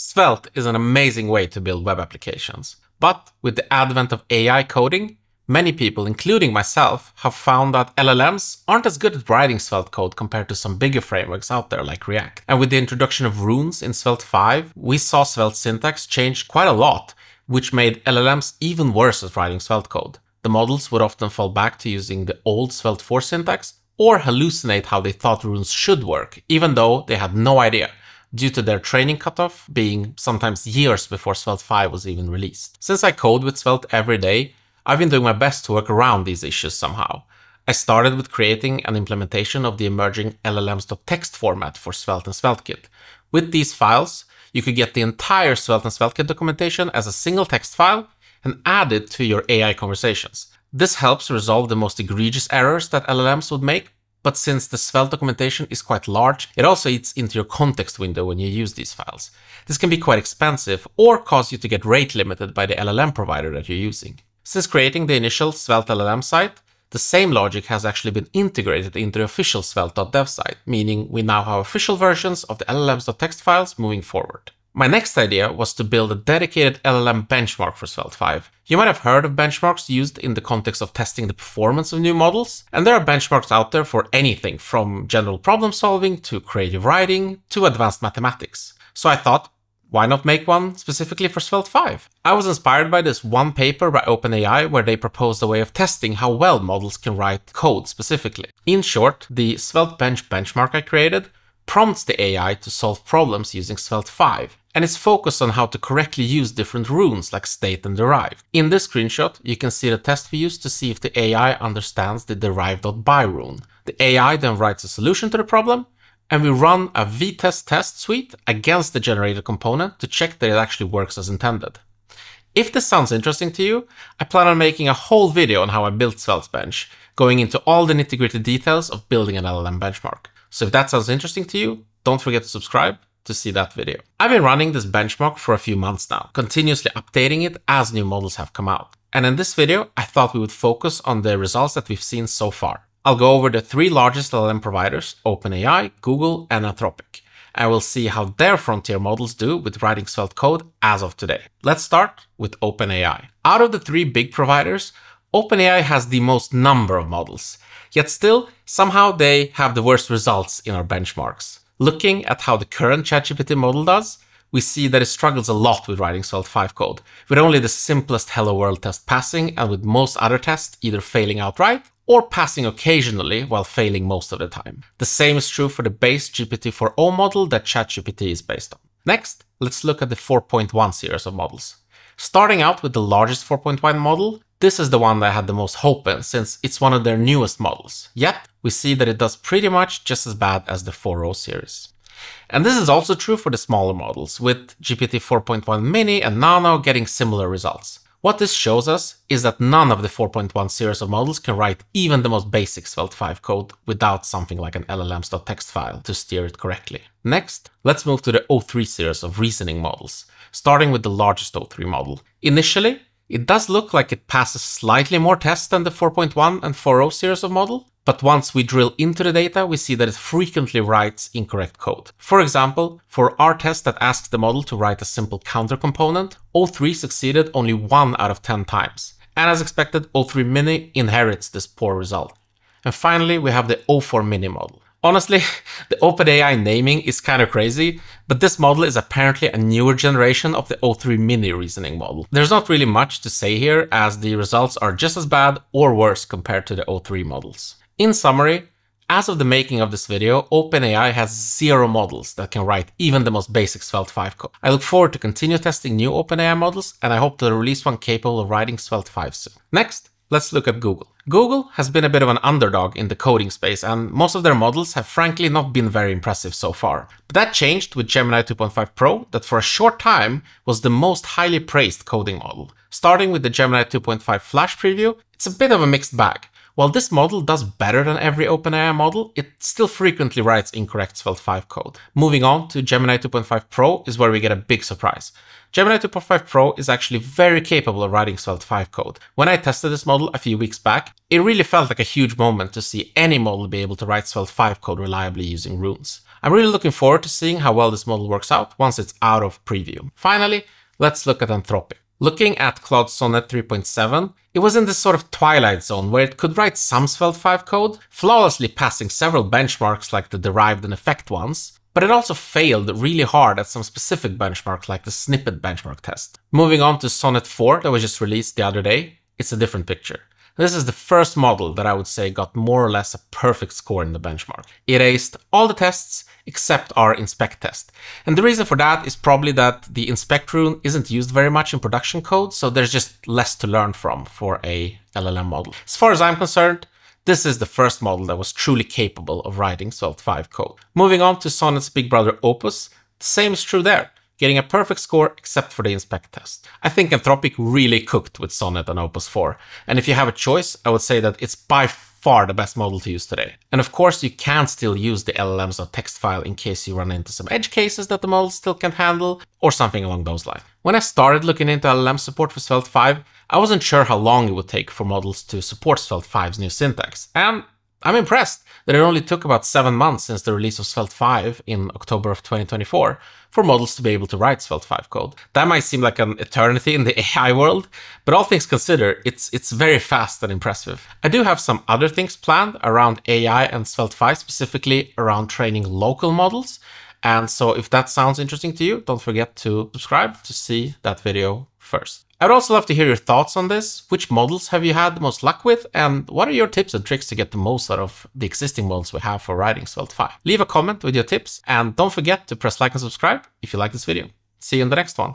Svelte is an amazing way to build web applications. But with the advent of AI coding, many people, including myself, have found that LLMs aren't as good at writing Svelte code compared to some bigger frameworks out there like React. And with the introduction of runes in Svelte 5, we saw Svelte syntax change quite a lot, which made LLMs even worse at writing Svelte code. The models would often fall back to using the old Svelte 4 syntax or hallucinate how they thought runes should work, even though they had no idea, due to their training cutoff being sometimes years before Svelte 5 was even released. Since I code with Svelte every day, I've been doing my best to work around these issues somehow. I started with creating an implementation of the emerging LLMs.txt format for Svelte and SvelteKit. With these files, you could get the entire Svelte and SvelteKit documentation as a single text file and add it to your AI conversations. This helps resolve the most egregious errors that LLMs would make, but since the Svelte documentation is quite large, it also eats into your context window when you use these files. This can be quite expensive or cause you to get rate limited by the LLM provider that you're using. Since creating the initial Svelte LLM site, the same logic has actually been integrated into the official svelte.dev site, meaning we now have official versions of the LLMs.txt files moving forward. My next idea was to build a dedicated LLM benchmark for Svelte 5. You might have heard of benchmarks used in the context of testing the performance of new models, and there are benchmarks out there for anything from general problem solving to creative writing to advanced mathematics. So I thought, why not make one specifically for Svelte 5? I was inspired by this one paper by OpenAI where they proposed a way of testing how well models can write code specifically. In short, the Svelte Bench benchmark I created prompts the AI to solve problems using Svelte 5, and it's focused on how to correctly use different runes like state and derive. In this screenshot, you can see the test we used to see if the AI understands the derive.by rune. The AI then writes a solution to the problem, and we run a Vitest test suite against the generated component to check that it actually works as intended. If this sounds interesting to you, I plan on making a whole video on how I built Svelte Bench, going into all the nitty-gritty details of building an LLM benchmark. So if that sounds interesting to you, don't forget to subscribe to see that video. I've been running this benchmark for a few months now, continuously updating it as new models have come out. And in this video, I thought we would focus on the results that we've seen so far. I'll go over the three largest LLM providers, OpenAI, Google, and Anthropic. And we'll see how their frontier models do with writing Svelte code as of today. Let's start with OpenAI. Out of the three big providers, OpenAI has the most number of models, yet still, somehow they have the worst results in our benchmarks. Looking at how the current ChatGPT model does, we see that it struggles a lot with writing Svelte 5 code, with only the simplest Hello World test passing and with most other tests either failing outright or passing occasionally while failing most of the time. The same is true for the base GPT-4o model that ChatGPT is based on. Next, let's look at the 4.1 series of models. Starting out with the largest 4.1 model, this is the one that I had the most hope in since it's one of their newest models. Yet, we see that it does pretty much just as bad as the 4o series. And this is also true for the smaller models, with GPT 4.1 Mini and Nano getting similar results. What this shows us is that none of the 4.1 series of models can write even the most basic Svelte 5 code without something like an LLMs.txt file to steer it correctly. Next, let's move to the O3 series of reasoning models, starting with the largest O3 model. Initially, it does look like it passes slightly more tests than the 4.1 and 4.0 series of model, but once we drill into the data, we see that it frequently writes incorrect code. For example, for our test that asks the model to write a simple counter component, O3 succeeded only 1 out of 10 times. And as expected, O3 Mini inherits this poor result. And finally, we have the O4 Mini model. Honestly, the OpenAI naming is kind of crazy, but this model is apparently a newer generation of the O3 Mini reasoning model. There's not really much to say here, as the results are just as bad or worse compared to the O3 models. In summary, as of the making of this video, OpenAI has zero models that can write even the most basic Svelte 5 code. I look forward to continue testing new OpenAI models, and I hope to release one capable of writing Svelte 5 soon. Next, Let's look at Google. Google has been a bit of an underdog in the coding space, and most of their models have frankly not been very impressive so far. But that changed with Gemini 2.5 Pro, that for a short time was the most highly praised coding model. Starting with the Gemini 2.5 Flash preview, it's a bit of a mixed bag. While this model does better than every OpenAI model, it still frequently writes incorrect Svelte 5 code. Moving on to Gemini 2.5 Pro is where we get a big surprise. Gemini 2.5 Pro is actually very capable of writing Svelte 5 code. When I tested this model a few weeks back, it really felt like a huge moment to see any model be able to write Svelte 5 code reliably using runes. I'm really looking forward to seeing how well this model works out once it's out of preview. Finally, let's look at Anthropic. Looking at Claude Sonnet 3.7, it was in this sort of twilight zone where it could write some Svelte 5 code, flawlessly passing several benchmarks like the derived and effect ones, but it also failed really hard at some specific benchmarks like the snippet benchmark test. Moving on to Sonnet 4 that was just released the other day, it's a different picture. This is the first model that I would say got more or less a perfect score in the benchmark. It aced all the tests except our inspect test. And the reason for that is probably that the inspect rune isn't used very much in production code, so there's just less to learn from for a LLM model. As far as I'm concerned, this is the first model that was truly capable of writing Svelte 5 code. Moving on to Sonnet's big brother Opus, the same is true there getting a perfect score except for the inspect test. I think Anthropic really cooked with Sonnet and Opus 4, and if you have a choice, I would say that it's by far the best model to use today. And of course, you can still use the LLMs or text file in case you run into some edge cases that the model still can't handle, or something along those lines. When I started looking into LLM support for Svelte 5, I wasn't sure how long it would take for models to support Svelte 5's new syntax, and I'm impressed that it only took about 7 months since the release of Svelte 5 in October of 2024 for models to be able to write Svelte 5 code. That might seem like an eternity in the AI world, but all things considered, it's, it's very fast and impressive. I do have some other things planned around AI and Svelte 5, specifically around training local models. And so if that sounds interesting to you, don't forget to subscribe to see that video first. I'd also love to hear your thoughts on this. Which models have you had the most luck with? And what are your tips and tricks to get the most out of the existing models we have for writing Svelte 5? Leave a comment with your tips and don't forget to press like and subscribe if you like this video. See you in the next one.